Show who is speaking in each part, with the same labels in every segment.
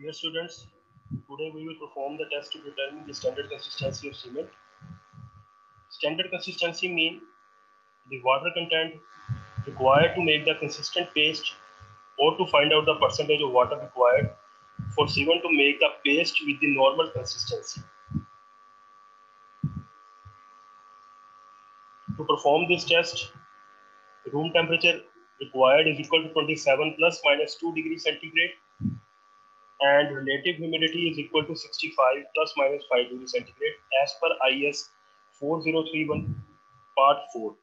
Speaker 1: Dear students, today we will perform the test to determine the standard consistency of cement. Standard consistency mean the water content required to make the consistent paste or to find out the percentage of water required for cement to make the paste with the normal consistency. To perform this test, room temperature required is equal to 27 plus minus 2 degrees centigrade and relative humidity is equal to 65 plus minus 5 degrees centigrade as per IS 4031 part 4.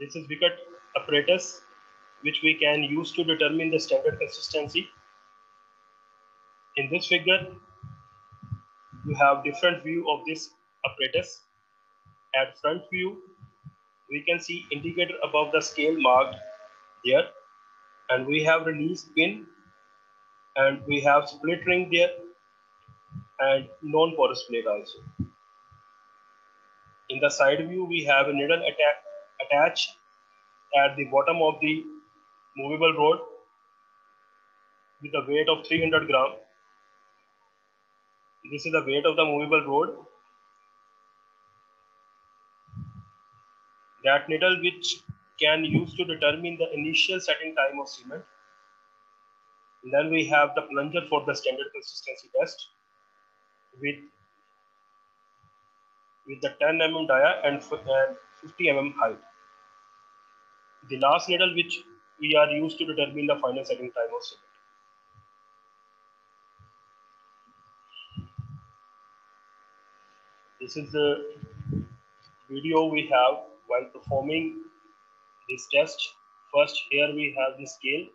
Speaker 1: This is Vicat apparatus which we can use to determine the standard consistency. In this figure, you have different view of this apparatus. At front view, we can see indicator above the scale marked there and we have release pin and we have split ring there and non-porous plate also. In the side view, we have a needle atta attached at the bottom of the movable rod with a weight of 300 gram. This is the weight of the movable rod. That needle which can use to determine the initial setting time of cement. And then we have the plunger for the standard consistency test with, with the 10 mm dia and, and 50 mm height. The last needle which we are used to determine the final setting time of cement. This is the video we have while performing this test. First, here we have the scale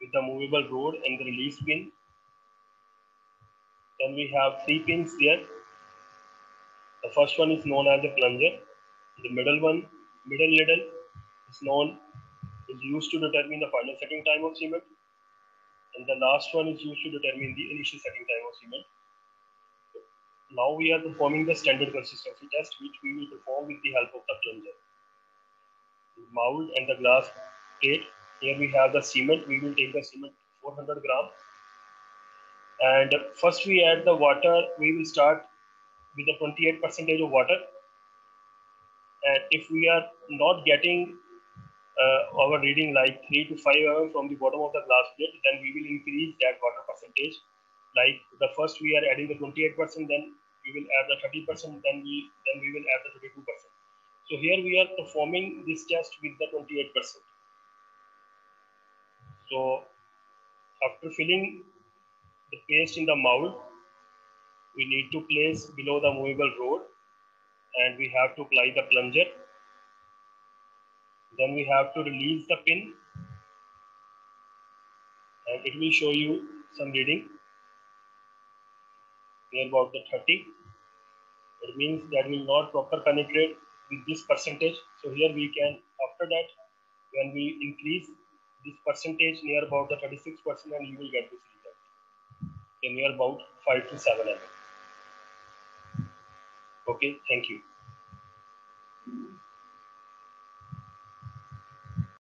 Speaker 1: with the movable rod and the release pin. Then we have three pins there. The first one is known as the plunger. The middle one, middle needle, is known is used to determine the final setting time of cement. And the last one is used to determine the initial setting time of cement. Now we are performing the standard consistency test, which we will perform with the help of the plunger mold and the glass plate. Here we have the cement. We will take the cement 400 gram. And first we add the water. We will start with the 28 percentage of water. And if we are not getting uh, our reading like 3 to 5 mm from the bottom of the glass plate, then we will increase that water percentage. Like the first we are adding the 28 percent, then we will add the 30 percent, then we then we will add the 32 percent. So here we are performing this test with the 28%. So after filling the paste in the mold, we need to place below the movable rod and we have to apply the plunger. Then we have to release the pin and it will show you some reading near about the 30. It means that will not proper penetrate with this percentage. So here we can, after that, when we increase this percentage near about the 36% and you will get this result. Okay, near about 5 to 7 mm. Okay, thank you.